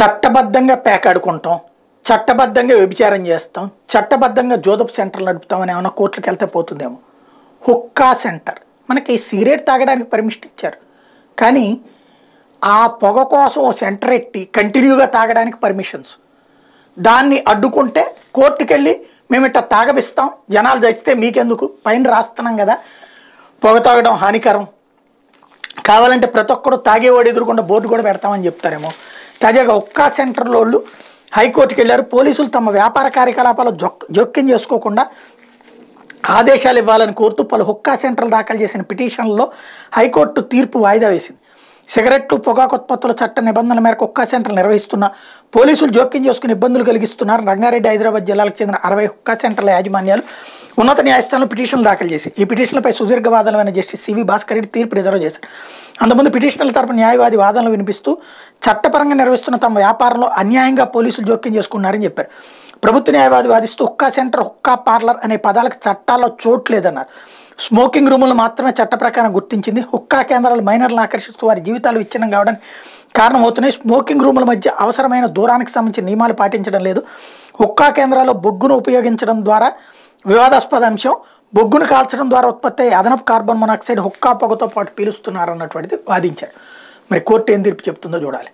చట్టబద్ధంగా పేకాడుకుంటాం చట్టబద్ధంగా వ్యభిచారం చేస్తాం చట్టబద్ధంగా జోదప్ సెంటర్లు నడుపుతామని ఏమైనా కోర్టులకు వెళ్తే పోతుందేమో. హుక్కా సెంటర్. మనకి సిగరెట్ తాగడానికి పర్మిషన్ ఇచ్చారు. కానీ ఆ పొగ కోసం ఓ సెంటర్ ఎట్టి కంటిన్యూగా తాగడానికి పర్మిషన్స్ దాన్ని అడ్డుకుంటే కోర్టుకు వెళ్ళి మేము ఇట్లా తాగబిస్తాం జనాలు చచ్చితే మీకెందుకు? పైన రాస్తున్నాం కదా. పొగ తాగడం హానికరం. కావాలంటే ప్రతి ఒక్కరు తాగేవాడు ఎదురుకుండా బోర్డు కూడా పెడతామని చెప్తారేమో. తాజాగా ఒక్కా సెంటర్లో వాళ్ళు హైకోర్టుకి వెళ్ళారు పోలీసులు తమ వ్యాపార కార్యకలాపాలు జోక్ జోక్యం చేసుకోకుండా ఆదేశాలు ఇవ్వాలని కోరుతూ పలు హుక్కా సెంటర్లు దాఖలు చేసిన పిటిషన్లలో హైకోర్టు తీర్పు వాయిదా వేసింది. సిగరెట్లు పొగాకు ఉత్పత్తుల చట్ట నిబంధనల మేరకు హుక్కా సెంటర్లు నిర్వహిస్తున్న పోలీసులు జోక్యం చేసుకుని ఇబ్బందులు కలిగిస్తున్నారు. రంగారెడ్డి హైదరాబాద్ జిల్లాలకు చెందిన అరవై హుక్కా సెంటర్ల యాజమాన్యాలు ఉన్నత న్యాయస్థానంలో పిటిషన్ దాఖలు చేసి ఈ పిటిషన్లపై సుదీర్ఘ వాదనలైన justice C V Bhaskar Reddy తీర్పు రిజర్వ్ చేశారు. అంతకుముందు పిటిషనర్ల తరపు న్యాయవాది వాదనలు వినిపిస్తూ చట్టపరంగా నిర్వహిస్తున్న తమ వ్యాపారంలో అన్యాయంగా పోలీసులు జోక్యం చేసుకున్నారని చెప్పారు. ప్రభుత్వ న్యాయవాది వాదిస్తూ హుక్కా సెంటర్ హుక్కా పార్లర్ అనే పదాలకు చట్టాల్లో చోటు లేదన్నారు. స్మోకింగ్ రూములు మాత్రమే చట్ట ప్రకారం గుర్తించింది. హుక్కా కేంద్రాలు మైనర్లను ఆకర్షిస్తూ వారి జీవితాలు విచ్ఛిన్నం కావడానికి కారణమవుతున్నాయి. స్మోకింగ్ రూముల మధ్య అవసరమైన దూరానికి సంబంధించిన నియమాలు పాటించడం లేదు. హుక్కా కేంద్రాల్లో బొగ్గును ఉపయోగించడం ద్వారా వివాదాస్పద అంశం. బొగ్గును కాల్చడం ద్వారా ఉత్పత్తి అయ్యే అదనపు కార్బన్ మొనాక్సైడ్ హుక్కా పొగతో పాటు పీలుస్తున్నారు అన్నటువంటిది వాదించారు. మరి కోర్టు ఏం తీర్పు చెప్తుందో చూడాలి.